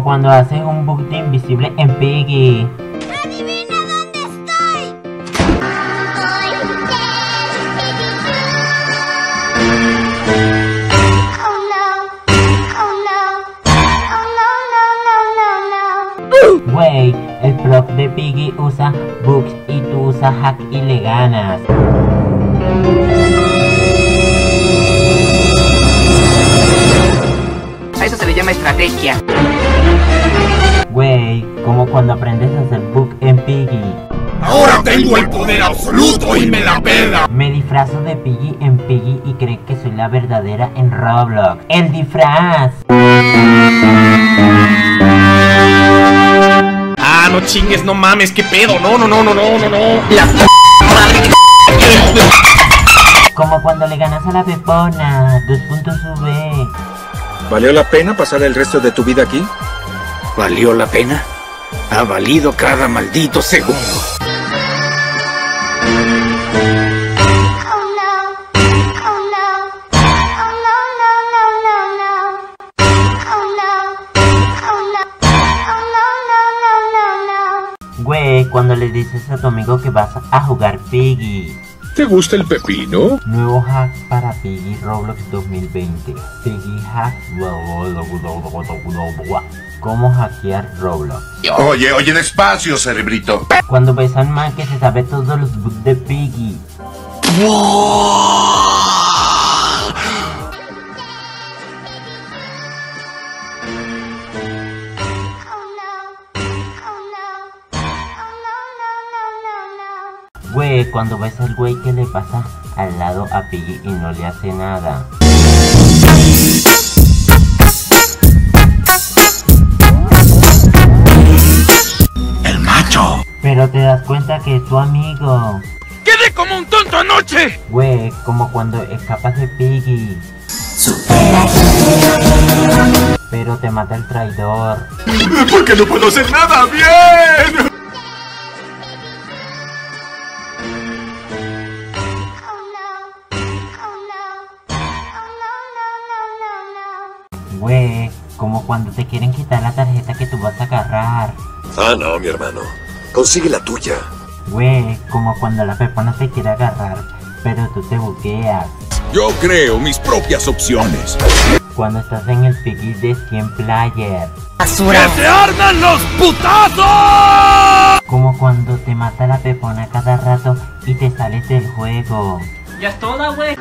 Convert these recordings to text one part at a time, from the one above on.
Como cuando haces un bug de invisible en Piggy. ¡Adivina dónde estoy! Oh no. Oh no. Oh no, no, no, no, no. Wey, el prof de Piggy usa bugs y tú usas hack y le ganas. A eso se le llama estrategia. Wey, como cuando aprendes a hacer bug en Piggy. Ahora tengo el poder absoluto y me la pela. Me disfrazo de Piggy en Piggy y creen que soy la verdadera en Roblox. ¡El disfraz! Ah, no chingues, no mames, qué pedo. No, no, no, no, no, no, no. La Como cuando le ganas a la Pepona. Dos puntos sube. ¿Valió la pena pasar el resto de tu vida aquí? ¿Valió la pena? Ha valido cada maldito segundo. Güey, cuando le dices a tu amigo que vas a jugar Piggy. ¿Te gusta el pepino? Nuevo hack para Piggy Roblox 2020. Piggy hack. ¿Cómo hackear Roblox? Oye, oye, despacio, cerebrito. Cuando ves al man que se sabe todos los bugs de Piggy. Güey, cuando ves al güey que le pasa al lado a Piggy y no le hace nada. El macho. Pero te das cuenta que es tu amigo. ¡Quedé como un tonto anoche! Güey, como cuando escapas de Piggy. Pero te mata el traidor. Porque no puedo hacer nada bien. Cuando te quieren quitar la tarjeta que tú vas a agarrar. Ah, no, mi hermano. Consigue la tuya. Güey, como cuando la pepona te quiere agarrar, pero tú te buqueas. Yo creo mis propias opciones. Cuando estás en el Piggy de 100 player. ¡Que se arman los putazos! Como cuando te mata la pepona cada rato y te sales del juego. Ya es toda, güey.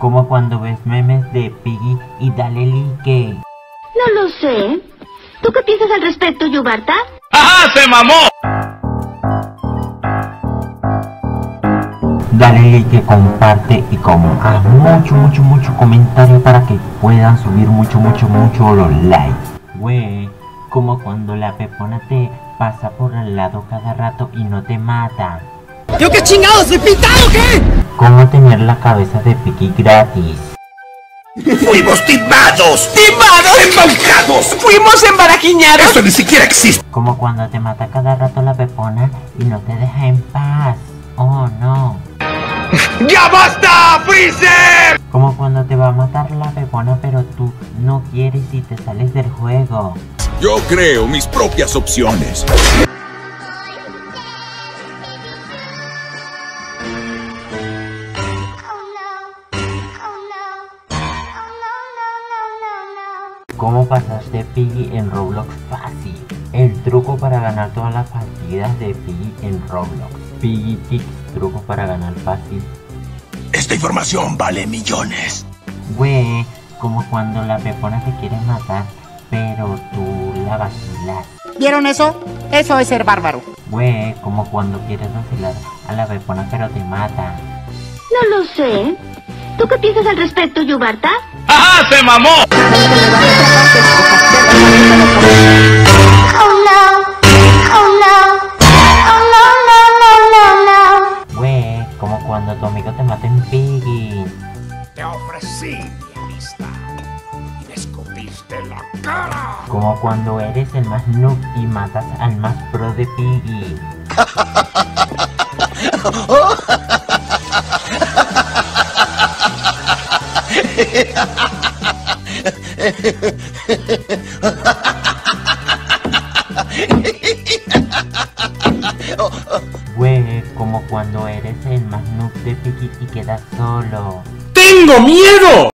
Como cuando ves memes de Piggy y dale like. No lo sé. ¿Tú qué piensas al respecto, Yubarta? ¡Ajá, se mamó! Dale like, comparte y como a mucho, mucho, mucho comentario para que puedan subir mucho, mucho, mucho los likes. Güey, como cuando la pepona te pasa por al lado cada rato y no te mata. ¿Yo qué chingados? ¿Soy pintado o qué? Como tener la cabeza de Piggy gratis. ¡Fuimos timados! ¡Timados! ¡Embaucados! Fuimos embarajiñados. ¡Eso ni siquiera existe! Como cuando te mata cada rato la pepona y no te deja en paz. Oh no. ¡Ya basta, Freezer! Como cuando te va a matar la pepona pero tú no quieres y te sales del juego. Yo creo mis propias opciones. ¿Cómo pasaste Piggy en Roblox fácil? El truco para ganar todas las partidas de Piggy en Roblox. Piggy Tips, truco para ganar fácil. Esta información vale millones. Güey, como cuando la pepona te quiere matar, pero tú la vacilas. ¿Vieron eso? Eso es ser bárbaro. Güey, como cuando quieres vacilar a la pepona pero te mata. No lo sé. ¿Tú qué piensas al respecto, Yubarta? ¡Ajá, se mamó! Oh no. Oh no. Oh no, no, no, no, no. Güey, como cuando tu amigo te mata en Piggy. Te ofrecí mi amistad y me escupiste la cara. Como cuando eres el más noob y matas al más pro de Piggy. Güey, como cuando eres el más noob de Piggy y quedas solo. ¡Tengo miedo!